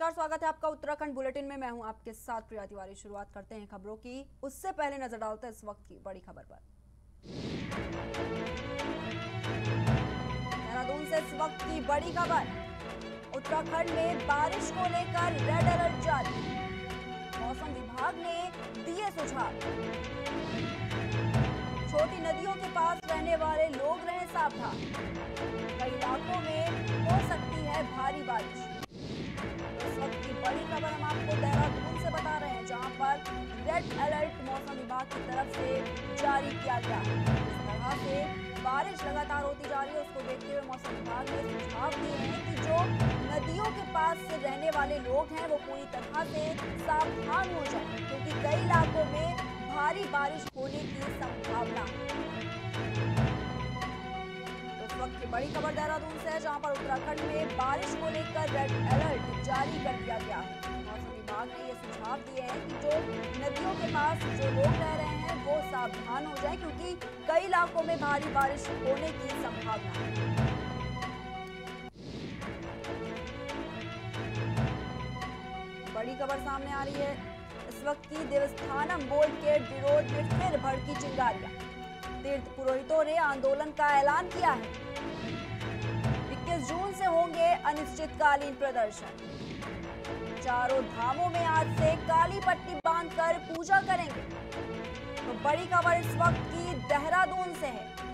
नमस्कार, स्वागत है आपका उत्तराखंड बुलेटिन में। मैं हूँ आपके साथ प्रिया तिवारी। शुरुआत करते हैं खबरों की। उससे पहले नज़र डालते हैं इस वक्त की बड़ी खबर पर। देहरादून से इस वक्त की बड़ी खबर। उत्तराखंड में बारिश को लेकर रेड अलर्ट जारी। मौसम विभाग ने दिए सुझाव। छोटी नदियों के पास रहने वाले लोग रहे सावधान। कई इलाकों में हो सकती है भारी बारिश। वक्त की बड़ी खबर हम आपको देहरादून से बता रहे हैं, जहाँ पर रेड अलर्ट मौसम विभाग की तरफ़ से जारी किया गया। इस तरह से बारिश लगातार होती जा रही है, उसको देखते हुए मौसम विभाग ने सुझाव दिए हैं कि जो नदियों के पास से रहने वाले लोग हैं, वो पूरी तरह से सावधान हो जाए, क्योंकि कई इलाकों में भारी बारिश होने की संभावना वक्त की बड़ी खबर देहरादून से है जहाँ पर उत्तराखंड में बारिश को लेकर रेड अलर्ट जारी कर दिया गया है। मौसम विभाग ने ये सुझाव दिए हैं कि जो नदियों के पास जो लोग रह रहे हैं, वो सावधान हो जाए, क्योंकि कई इलाकों में भारी बारिश होने की संभावना है। बड़ी खबर सामने आ रही है। इस वक्त की देवस्थानम बोर्ड के विरोध में फिर भड़की चिंगारियाँ। तीर्थ पुरोहितों ने आंदोलन का ऐलान किया है। 21 जून से होंगे अनिश्चितकालीन प्रदर्शन। चारों धामों में आज से काली पट्टी बांधकर पूजा करेंगे। तो बड़ी खबर इस वक्त की देहरादून से है।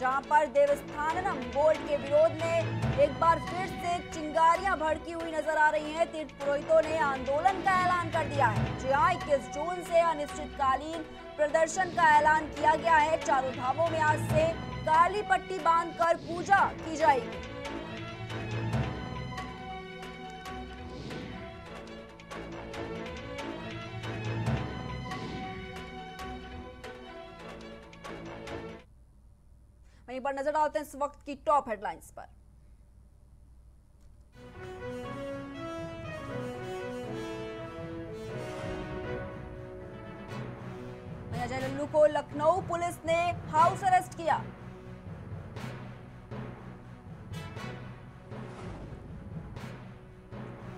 जहाँ पर देवस्थानम बोर्ड के विरोध में एक बार फिर से चिंगारियाँ भड़की हुई नज़र आ रही हैं। तीर्थ पुरोहितों ने आंदोलन का ऐलान कर दिया है। जी हाँ इक्कीस जून से अनिश्चितकालीन प्रदर्शन का ऐलान किया गया है। चारों धामों में आज से काली पट्टी बांधकर पूजा की जाएगी। वहीं पर नज़र डालते हैं इस वक्त की टॉप हेडलाइंस पर। अजय लल्लू को लखनऊ पुलिस ने हाउस अरेस्ट किया।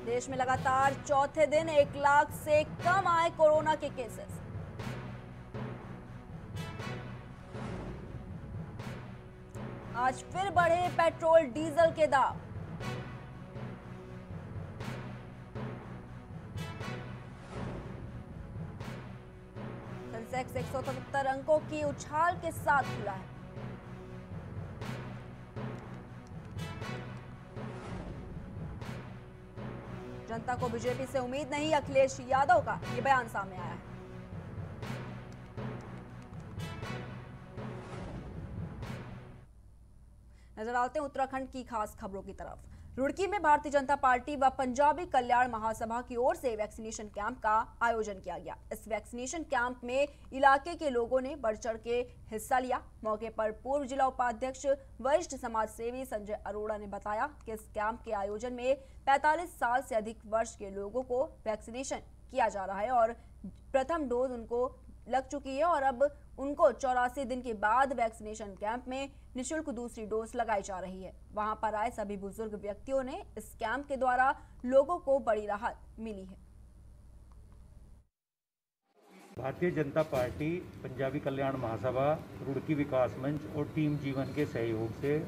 देश में लगातार चौथे दिन एक लाख से कम आए कोरोना के केसेस। आज फिर बढ़े पेट्रोल, डीजल के दाम। सेंसेक्स एक अंकों की उछाल के साथ खुला है। जनता को बीजेपी से उम्मीद नहीं, अखिलेश यादव का ये बयान सामने आया है। नज़र आते हैं उत्तराखंड की खास खबरों की तरफ़। रुड़की में भारतीय जनता पार्टी व पंजाबी कल्याण महासभा की ओर से वैक्सीनेशन कैंप का आयोजन किया गया। इस वैक्सीनेशन कैंप में इलाके के लोगों ने बढ़ चढ़ के हिस्सा लिया। मौके पर पूर्व जिला उपाध्यक्ष, वरिष्ठ समाज सेवी संजय अरोड़ा ने बताया कि इस कैंप के आयोजन में 45 साल से अधिक वर्ष के लोगों को वैक्सीनेशन किया जा रहा है और प्रथम डोज उनको लग चुकी है और अब उनको चौरासी दिन के बाद वैक्सीनेशन कैंप में निशुल्क दूसरी डोज लगाई जा रही है। वहाँ पर आए सभी बुज़ुर्ग व्यक्तियों ने इस कैंप के द्वारा लोगों को बड़ी राहत मिली है। भारतीय जनता पार्टी, पंजाबी कल्याण महासभा, रुड़की विकास मंच और टीम जीवन के सहयोग से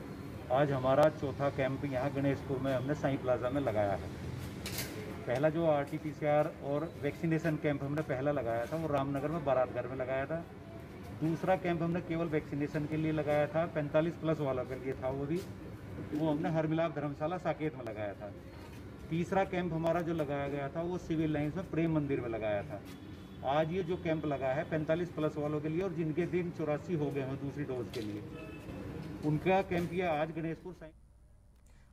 आज हमारा चौथा कैंप यहाँ गणेशपुर में हमने साई प्लाजा में लगाया है। पहला जो आर टी और वैक्सीनेशन कैंप हमने पहला लगाया था, वो रामनगर में, बारातगढ़ में लगाया था। दूसरा कैंप हमने केवल वैक्सीनेशन के लिए लगाया था 45 प्लस वालों के लिए था वो भी। वो हमने हर मिलाप धर्मशाला साकेत में लगाया था। तीसरा कैंप हमारा जो लगाया गया था, वो सिविल लाइन्स में प्रेम मंदिर में लगाया था। आज ये जो कैंप लगा है 45 प्लस वालों के लिए और जिनके दिन चौरासी हो गए हैं दूसरी डोज के लिए, उनका कैंप ये आज गणेशपुर साइड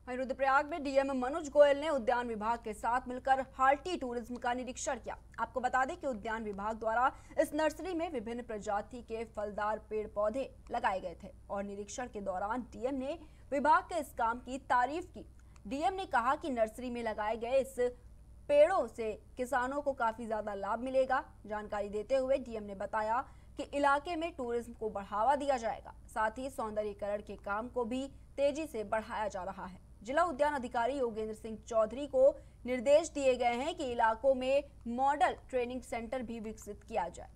वहीं रुद्रप्रयाग में डीएम मनोज गोयल ने उद्यान विभाग के साथ मिलकर हार्टी टूरिज़्म का निरीक्षण किया। आपको बता दें कि उद्यान विभाग द्वारा इस नर्सरी में विभिन्न प्रजाति के फलदार पेड़ पौधे लगाए गए थे और निरीक्षण के दौरान डीएम ने विभाग के इस काम की तारीफ़ की। डीएम ने कहा कि नर्सरी में लगाए गए इस पेड़ों से किसानों को काफ़ी ज़्यादा लाभ मिलेगा। जानकारी देते हुए डीएम ने बताया कि इलाके में टूरिज़्म को बढ़ावा दिया जाएगा, साथ ही सौंदर्यीकरण के काम को भी तेज़ी से बढ़ाया जा रहा है। जिला उद्यान अधिकारी योगेंद्र सिंह चौधरी को निर्देश दिए गए हैं कि इलाकों में मॉडल ट्रेनिंग सेंटर भी विकसित किया जाए।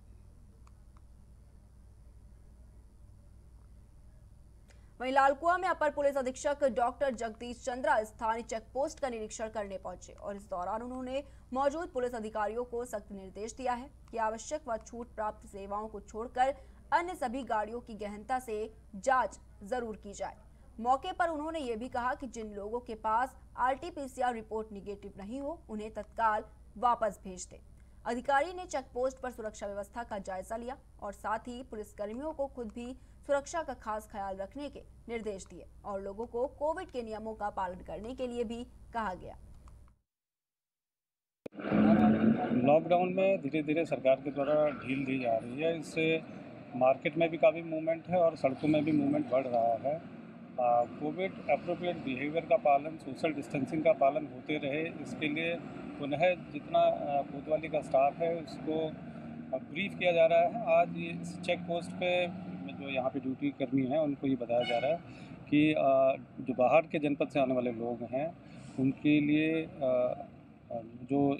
वहीं लालकुआ में अपर पुलिस अधीक्षक डॉक्टर जगदीश चंद्रा स्थानीय चेक पोस्ट का निरीक्षण करने पहुँचे और इस दौरान उन्होंने मौजूद पुलिस अधिकारियों को सख्त निर्देश दिया है कि आवश्यक व छूट प्राप्त सेवाओं को छोड़कर अन्य सभी गाड़ियों की गहनता से जाँच ज़रूर की जाए। मौके पर उन्होंने ये भी कहा कि जिन लोगों के पास आरटीपीसीआर रिपोर्ट निगेटिव नहीं हो, उन्हें तत्काल वापस भेज दें। अधिकारी ने चेक पोस्ट पर सुरक्षा व्यवस्था का जायजा लिया और साथ ही पुलिसकर्मियों को खुद भी सुरक्षा का खास ख्याल रखने के निर्देश दिए और लोगों को कोविड के नियमों का पालन करने के लिए भी कहा गया। लॉकडाउन में धीरे धीरे सरकार के द्वारा ढील दी जा रही है। इससे मार्केट में भी काफ़ी मूवमेंट है और सड़कों में भी मूवमेंट बढ़ रहा है। कोविड अप्रोप्रिएट बिहेवियर का पालन सोशल डिस्टेंसिंग का पालन होते रहे। इसके लिए पुनः जितना कोतवाली का स्टाफ है, उसको ब्रीफ किया जा रहा है। आज इस चेक पोस्ट पे जो यहाँ पे ड्यूटी करनी है, उनको ये बताया जा रहा है कि जो बाहर के जनपद से आने वाले लोग हैं, उनके लिए जो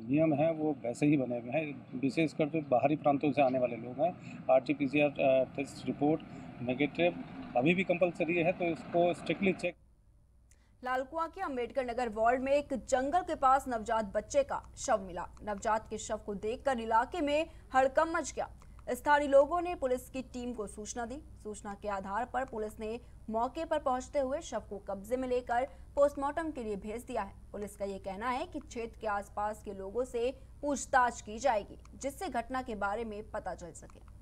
नियम हैं, वो वैसे ही बने हुए हैं। विशेषकर जो बाहरी प्रांतों से आने वाले लोग हैं R T P C R test report negative अभी भी कंपलसरी है तो इसको स्ट्रिक्टली चेक लालकुआ के अंबेडकर नगर वार्ड में एक जंगल के पास नवजात बच्चे का शव मिला। नवजात के शव को देखकर इलाके में हड़कम मच गया। स्थानीय लोगों ने पुलिस की टीम को सूचना दी। सूचना के आधार पर पुलिस ने मौके पर पहुँचते हुए शव को कब्जे में लेकर पोस्टमार्टम के लिए भेज दिया है। पुलिस का ये कहना है कि क्षेत्र के आसपास के लोगों से पूछताछ की जाएगी, जिससे घटना के बारे में पता चल सके।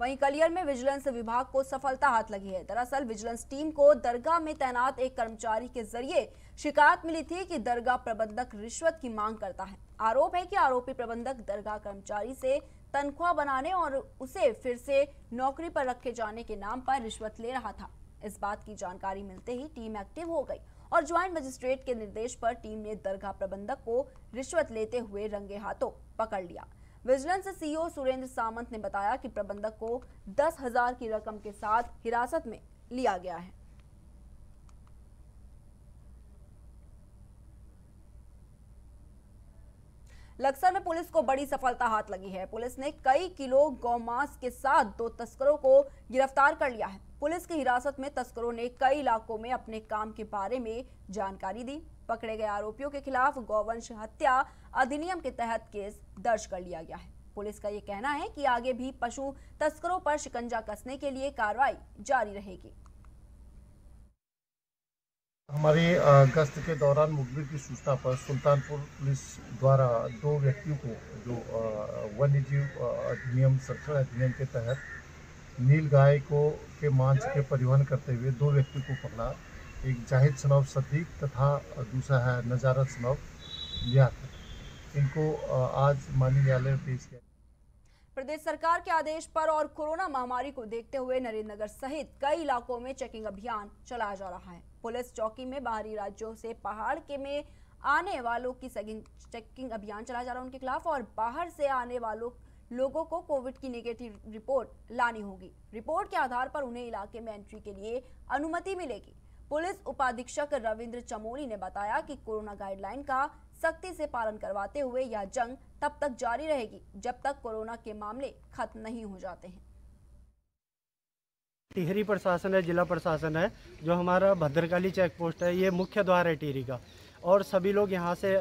वहीं कलियर में विजिलेंस विभाग को सफलता हाथ लगी है। दरअसल विजिलेंस टीम को दरगाह में तैनात एक कर्मचारी के ज़रिए शिकायत मिली थी कि दरगाह प्रबंधक रिश्वत की मांग करता है। आरोप है कि आरोपी प्रबंधक दरगाह कर्मचारी से तनख्वाह बनाने और उसे फिर से नौकरी पर रखे जाने के नाम पर रिश्वत ले रहा था। इस बात की जानकारी मिलते ही टीम एक्टिव हो गई और ज्वाइंट मजिस्ट्रेट के निर्देश पर टीम ने दरगाह प्रबंधक को रिश्वत लेते हुए रंगे हाथों पकड़ लिया। विजिलेंस सीईओ सुरेंद्र सामंत ने बताया कि प्रबंधक को दस हज़ार की रकम के साथ हिरासत में लिया गया है। लक्सर में पुलिस को बड़ी सफलता हाथ लगी है। पुलिस ने कई किलो गौमांस के साथ दो तस्करों को गिरफ़्तार कर लिया है। पुलिस की हिरासत में तस्करों ने कई इलाकों में अपने काम के बारे में जानकारी दी। पकड़े गए आरोपियों के खिलाफ गौवंश हत्या अधिनियम के तहत केस दर्ज कर लिया गया है। पुलिस का ये कहना है कि आगे भी पशु तस्करों पर शिकंजा कसने के लिए कार्रवाई जारी रहेगी। हमारी गश्त के दौरान मुखबिर की सूचना पर सुल्तानपुर पुलिस द्वारा दो व्यक्तियों को जो वन्य जीव अधिनियम, संरक्षण अधिनियम के तहत नील गाय को के मांस के परिवहन करते हुए दो व्यक्तियों को पकड़ा एक जाहिद सनौब सदीक तथा दूसरा है नजारत सनौब लियाकत इनको आज माननीय न्यायालय में पेश किया। प्रदेश सरकार के आदेश पर और कोरोना महामारी को देखते हुए नरेंद्र नगर सहित कई इलाकों में चेकिंग अभियान चलाया जा रहा है। पुलिस चौकी में बाहरी राज्यों से पहाड़ के में आने वालों की चेकिंग अभियान चलाया जा रहा है उनके खिलाफ और बाहर से आने वालों, लोगों को कोविड की नेगेटिव रिपोर्ट लानी होगी। रिपोर्ट के आधार पर उन्हें इलाके में एंट्री के लिए अनुमति मिलेगी। पुलिस उपाधीक्षक रविंद्र चमोली ने बताया कि कोरोना गाइडलाइन का सख्ती से पालन करवाते हुए यह जंग तब तक जारी रहेगी, जब तक कोरोना के मामले खत्म नहीं हो जाते हैं। टिहरी प्रशासन है, जिला प्रशासन है, जो हमारा भद्रकाली चेक पोस्ट है, ये मुख्य द्वार है टिहरी का। और सभी लोग यहाँ से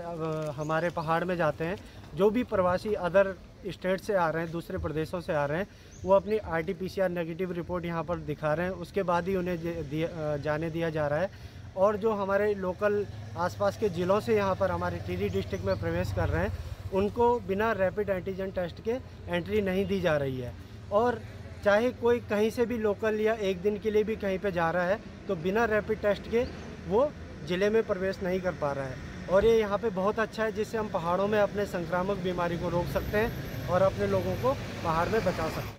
हमारे पहाड़ में जाते हैं। जो भी प्रवासी अदर स्टेट से आ रहे हैं, दूसरे प्रदेशों से आ रहे हैं, वो अपनी R T P C R negative report यहाँ पर दिखा रहे हैं। उसके बाद ही उन्हें जाने दिया जा रहा है। और जो हमारे लोकल आसपास के ज़िलों से यहाँ पर हमारे टीरी डिस्ट्रिक्ट में प्रवेश कर रहे हैं, उनको बिना रैपिड एंटीजन टेस्ट के एंट्री नहीं दी जा रही है। और चाहे कोई कहीं से भी लोकल या एक दिन के लिए भी कहीं पे जा रहा है तो बिना रैपिड टेस्ट के वो ज़िले में प्रवेश नहीं कर पा रहा है। और ये यहाँ पे बहुत अच्छा है, जिससे हम पहाड़ों में अपने संक्रामक बीमारी को रोक सकते हैं और अपने लोगों को पहाड़ में बचा सकते हैं।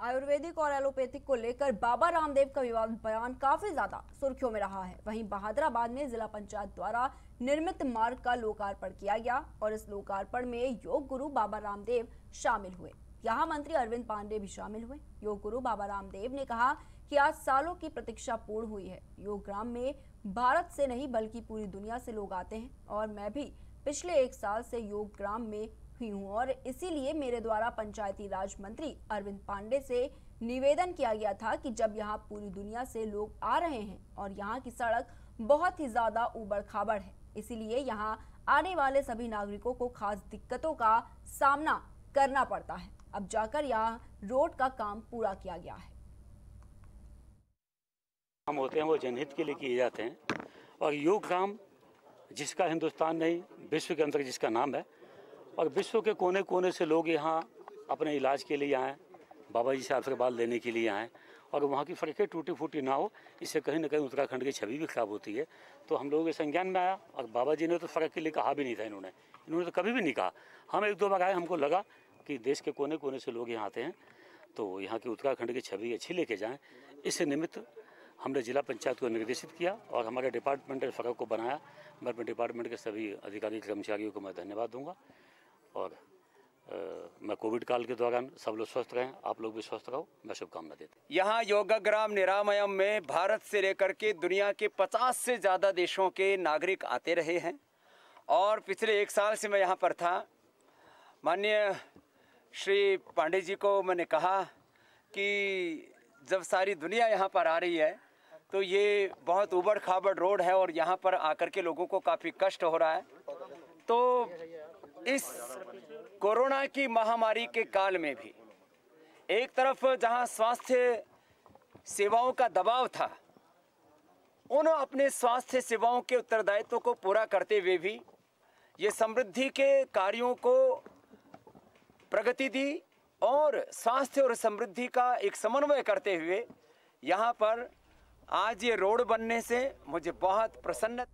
आयुर्वेदिक और एलोपैथिक को लेकर बाबा रामदेव का विवाद बयान काफ़ी ज़्यादा सुर्खियों में रहा है। वहीं बहादराबाद में जिला पंचायत द्वारा निर्मित मार्ग का लोकार्पण किया गया और इस लोकार्पण में योग गुरु बाबा रामदेव शामिल हुए। यहाँ मंत्री अरविंद पांडे भी शामिल हुए। योग गुरु बाबा रामदेव ने कहा कि आज सालों की प्रतीक्षा पूर्ण हुई है। योग ग्राम में भारत से नहीं, बल्कि पूरी दुनिया से लोग आते हैं और मैं भी पिछले एक साल से योग ग्राम में हुई हूँ और इसीलिए मेरे द्वारा पंचायती राज मंत्री अरविंद पांडे से निवेदन किया गया था कि जब यहाँ पूरी दुनिया से लोग आ रहे हैं और यहाँ की सड़क बहुत ही ज़्यादा उबड़ खाबड़ है, इसीलिए यहाँ आने वाले सभी नागरिकों को खास दिक्कतों का सामना करना पड़ता है। अब जाकर यहाँ रोड का काम पूरा किया गया है। काम होते हैं, वो जनहित के लिए किए जाते हैं। और योग काम जिसका हिंदुस्तान नहीं, विश्व के अंदर जिसका नाम है। और विश्व के कोने कोने से लोग यहाँ अपने इलाज के लिए आएँ, बाबा जी से आशीर्वाद लेने के लिए आएँ। और वहाँ की सड़कें टूटी फूटी ना हो, इससे कहीं ना कहीं उत्तराखंड की छवि भी खराब होती है। तो हम लोगों के संज्ञान में आया, और बाबा जी ने तो सड़क के लिए कहा भी नहीं था इन्होंने। इन्होंने तो कभी भी नहीं कहा। हम एक दो बार आए, हमको लगा कि देश के कोने कोने से लोग यहाँ आते हैं। तो यहाँ की उत्तराखंड की छवि अच्छी लेके जाएँ। इस निमित्त हमने जिला पंचायत को निर्देशित किया और हमारे डिपार्टमेंट ने सड़क को बनाया। मैं अपने डिपार्टमेंट के सभी अधिकारी कर्मचारियों को मैं धन्यवाद दूँगा। और मैं कोविड काल के दौरान सब लोग स्वस्थ रहें, आप लोग भी स्वस्थ रहो। मैं शुभकामना देता हूँ। यहाँ योगाग्राम निरामयम में भारत से लेकर के दुनिया के 50 से ज़्यादा देशों के नागरिक आते रहे हैं। और पिछले एक साल से मैं यहाँ पर था। माननीय श्री पांडे जी को मैंने कहा कि जब सारी दुनिया यहाँ पर आ रही है तो ये बहुत उबड़ खाबड़ रोड है और यहाँ पर आकर के लोगों को काफ़ी कष्ट हो रहा है। तो इस कोरोना की महामारी के काल में भी एक तरफ़ जहाँ स्वास्थ्य सेवाओं का दबाव था, उन अपने स्वास्थ्य सेवाओं के उत्तरदायित्व को पूरा करते हुए भी ये समृद्धि के कार्यों को प्रगति दी और स्वास्थ्य और समृद्धि का एक समन्वय करते हुए यहाँ पर आज ये रोड बनने से मुझे बहुत प्रसन्न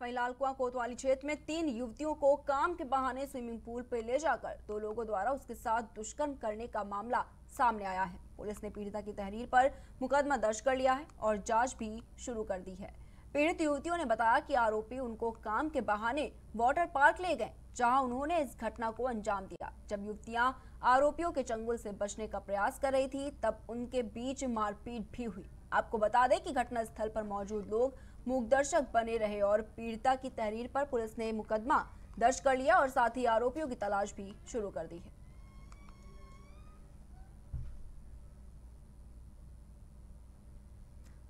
वहीं लालकुआ कोतवाली क्षेत्र में तीन युवतियों को काम के बहाने स्विमिंग पूल पर ले जाकर दो लोगों द्वारा उसके साथ दुष्कर्म करने का मामला सामने आया है। पुलिस ने पीड़िता की तहरीर पर मुकदमा दर्ज कर लिया है और जाँच भी शुरू कर दी है। पीड़ित युवतियों ने बताया कि आरोपी उनको काम के बहाने वाटर पार्क ले गए, जहाँ उन्होंने इस घटना को अंजाम दिया। जब युवतियाँ आरोपियों के चंगुल से बचने का प्रयास कर रही थी, तब उनके बीच मारपीट भी हुई। आपको बता दें कि घटना स्थल पर मौजूद लोग मूक दर्शक बने रहे और पीड़िता की तहरीर पर पुलिस ने मुकदमा दर्ज कर लिया और साथ ही आरोपियों की तलाश भी शुरू कर दी है।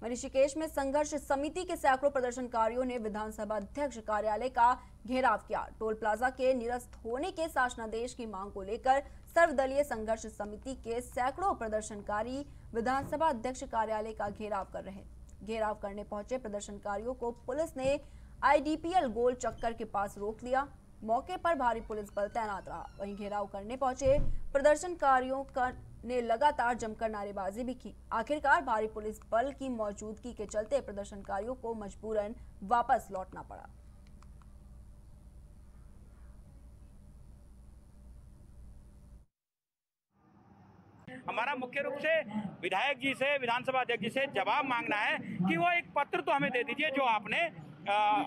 ऋषिकेश में संघर्ष समिति के सैकड़ों प्रदर्शनकारियों ने विधानसभा अध्यक्ष कार्यालय का घेराव किया। टोल प्लाजा के निरस्त होने के शासनादेश की मांग को लेकर सर्वदलीय संघर्ष समिति के सैकड़ों प्रदर्शनकारी विधानसभा अध्यक्ष कार्यालय का घेराव कर रहे घेराव करने पहुँचे प्रदर्शनकारियों को पुलिस ने आईडीपीएल गोल चक्कर के पास रोक लिया। मौके पर भारी पुलिस बल तैनात रहा। वहीं घेराव करने पहुँचे प्रदर्शनकारियों का ने लगातार जमकर नारेबाजी भी की। आखिरकार भारी पुलिस बल की मौजूदगी के चलते प्रदर्शनकारियों को मजबूरन वापस लौटना पड़ा। हमारा मुख्य रूप से विधायक जी से, विधानसभा अध्यक्ष जी से जवाब मांगना है कि वो एक पत्र तो हमें दे दीजिए जो आपने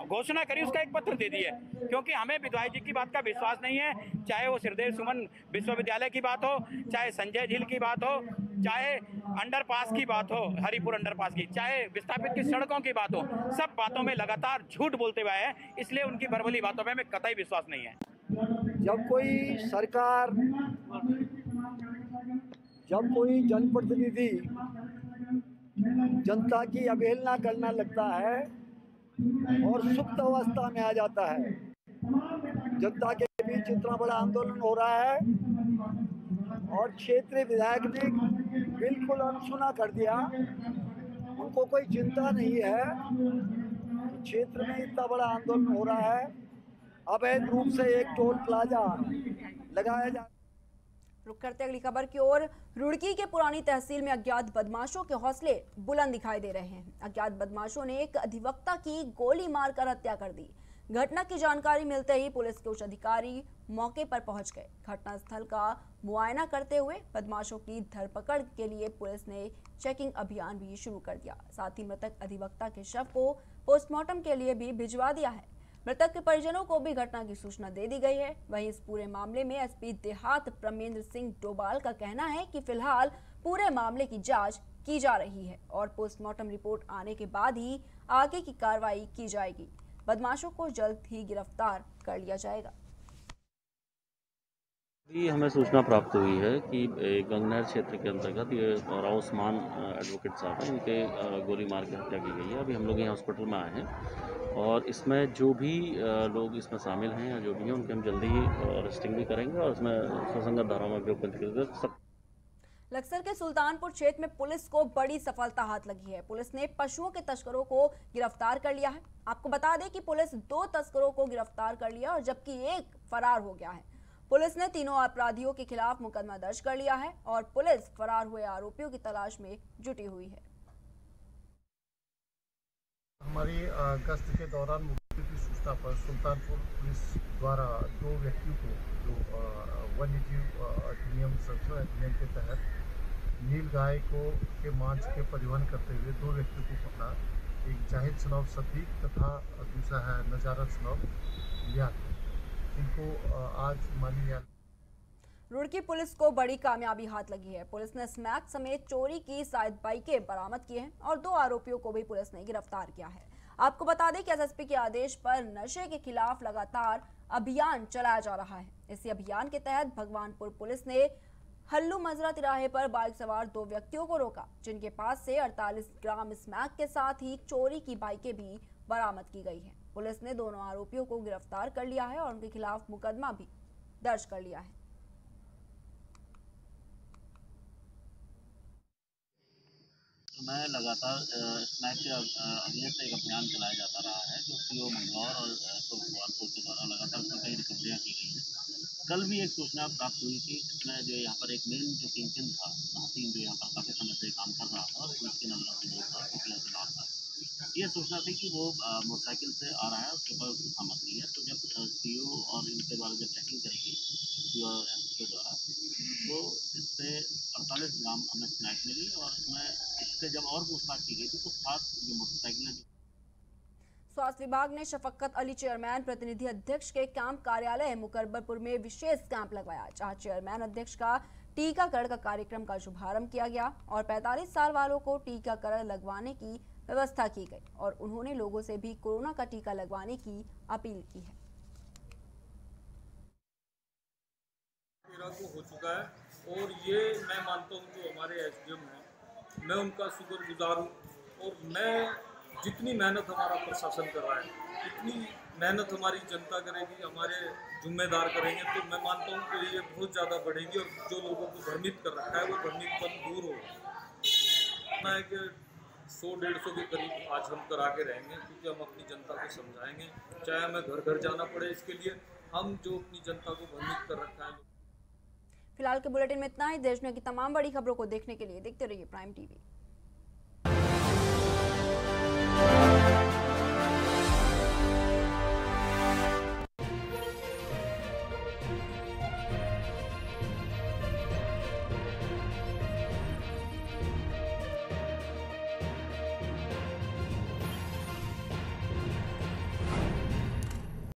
घोषणा करी, उसका एक पत्र दे दिए। क्योंकि हमें विधायक जी की बात का विश्वास नहीं है। चाहे वो सिरदेव सुमन विश्वविद्यालय की बात हो, चाहे संजय झील की बात हो, चाहे अंडरपास की बात हो, हरिपुर अंडरपास की, चाहे विस्थापित की सड़कों की बात हो, सब बातों में लगातार झूठ बोलते हुए हैं। इसलिए उनकी बरबली बातों में हमें कतई विश्वास नहीं है। जब कोई सरकार जब कोई जनप्रतिनिधि जनता की अवहेलना करना लगता है और सुप्त अवस्था में आ जाता है, जनता के बीच इतना बड़ा आंदोलन हो रहा है और क्षेत्रीय विधायक ने बिल्कुल अनसुना कर दिया। उनको कोई चिंता नहीं है क्षेत्र में इतना बड़ा आंदोलन हो रहा है। अवैध रूप से एक टोल प्लाजा लगाया जा रुक करते अगली खबर की ओर। रुड़की के पुरानी तहसील में अज्ञात बदमाशों के हौसले बुलंद दिखाई दे रहे हैं। अज्ञात बदमाशों ने एक अधिवक्ता की गोली मारकर हत्या कर दी। घटना की जानकारी मिलते ही पुलिस के उच्च अधिकारी मौके पर पहुँच गए। घटना स्थल का मुआयना करते हुए बदमाशों की धरपकड़ के लिए पुलिस ने चेकिंग अभियान भी शुरू कर दिया। साथ ही मृतक अधिवक्ता के शव को पोस्टमार्टम के लिए भी भिजवा दिया है। मृतक के परिजनों को भी घटना की सूचना दे दी गई है। वहीं इस पूरे मामले में एसपी देहात प्रमेंद्र सिंह डोबाल का कहना है कि फ़िलहाल पूरे मामले की जाँच की जा रही है और पोस्टमार्टम रिपोर्ट आने के बाद ही आगे की कार्रवाई की जाएगी। बदमाशों को जल्द ही गिरफ़्तार कर लिया जाएगा। अभी हमें सूचना प्राप्त हुई है कि गंगनहर क्षेत्र के अंतर्गत ये राव उस्मान एडवोकेट साहब हैं इनके गोली मार के हत्या की गई है। अभी हम लोग यहाँ हॉस्पिटल में आए हैं। और इसमें जो भी लोग इसमें शामिल हैं या जो भी हैं, उनके हम जल्दी अरेस्टिंग भी करेंगे और इसमें सुसंगत धाराओं में भी पंजीकृत सब लक्सर के सुल्तानपुर क्षेत्र में पुलिस को बड़ी सफलता हाथ लगी है। पुलिस ने पशुओं के तस्करों को गिरफ़्तार कर लिया है। आपको बता दें कि पुलिस दो तस्करों को गिरफ़्तार कर लिया और जबकि एक फरार हो गया है। पुलिस ने तीनों अपराधियों के खिलाफ मुकदमा दर्ज कर लिया है और पुलिस फरार हुए आरोपियों की तलाश में जुटी हुई है। हमारी गश्त के दौरान मुख्य की सूचना पर सुल्तानपुर पुलिस द्वारा दो व्यक्तियों को जो वन्य जीव अधिनियम संरक्षण अधिनियम के तहत नील गाय को के मांस के परिवहन करते हुए दो व्यक्तियों को पकड़ा। एक जाहिद सनौब सदीक तथा दूसरा है नज़ारा सनौब लिया इनको आज मानी रुड़की पुलिस को बड़ी कामयाबी हाथ लगी है। पुलिस ने स्मैक समेत चोरी की शायद बाइकें बरामद की हैं और दो आरोपियों को भी पुलिस ने गिरफ़्तार किया है। आपको बता दें कि एसएसपी के आदेश पर नशे के खिलाफ लगातार अभियान चलाया जा रहा है। इसी अभियान के तहत भगवानपुर पुलिस ने हल्लू मजरा तिराहे पर बाइक सवार दो व्यक्तियों को रोका, जिनके पास से 48 ग्राम स्मैक के साथ ही चोरी की बाइकें भी बरामद की गई हैं। पुलिस ने दोनों आरोपियों को गिरफ़्तार कर लिया है और उनके खिलाफ मुकदमा भी दर्ज कर लिया है। मैं लगातार स्नैक के अगेंस्ट एक अभियान चलाया जाता रहा है, जो सी ओ मंगलौर और भगवानपुर के द्वारा लगातार उसमें कई रिकवरियाँ की गई हैं। कल भी एक सूचना प्राप्त हुई थी, जिसमें जो यहाँ पर एक मेन जो किंगपिन था नासिम जो यहाँ पर काफ़ी समय से काम कर रहा था और पुलिस की से जो था से नाम था। ये सूचना थी कि वो मोटरसाइकिल से आ रहा है, उसके ऊपर सामग्री है। तो जब सी और इनके द्वारा जब चेकिंग करेगी सी और एस के द्वारा तो इससे अड़तालीस ग्राम हमें स्नैक मिली और इसमें इससे जब और पूछताछ की गई थी तो सात जो मोटरसाइकिलें स्वास्थ्य विभाग ने शफकत अली, चेयरमैन प्रतिनिधि अध्यक्ष के कैंप कार्यालय मुकरबरपुर में विशेष कैंप लगवाया, जहाँ चेयरमैन अध्यक्ष का टीकाकरण का कार्यक्रम का शुभारंभ किया गया और 45 साल वालों को टीकाकरण लगवाने की व्यवस्था की गई और उन्होंने लोगों से भी कोरोना का टीका लगवाने की अपील की है। को हो चुका है और ये मैं मानता हूँ जो हमारे एस डी एम हैं। मैं उनका शुक्रगुजार हूँ और मैं जितनी मेहनत हमारा प्रशासन कर रहा है, इतनी मेहनत हमारी जनता करेगी, हमारे जिम्मेदार करेंगे तो मैं मानता हूँ कि ये बहुत ज़्यादा बढ़ेगी और जो लोगों को भ्रमित कर रखा है, वो भ्रमित दूर हो मैं कि सौ डेढ़ सौ के करीब आज हम करा के रहेंगे, क्योंकि हम अपनी जनता को समझाएँगे। चाहे हमें घर घर जाना पड़े इसके लिए, हम जो अपनी जनता को भ्रमित कर रखा है, फ़िलहाल के बुलेटिन में इतना ही। देश में की तमाम बड़ी खबरों को देखने के लिए देखते रहिए प्राइम टीवी।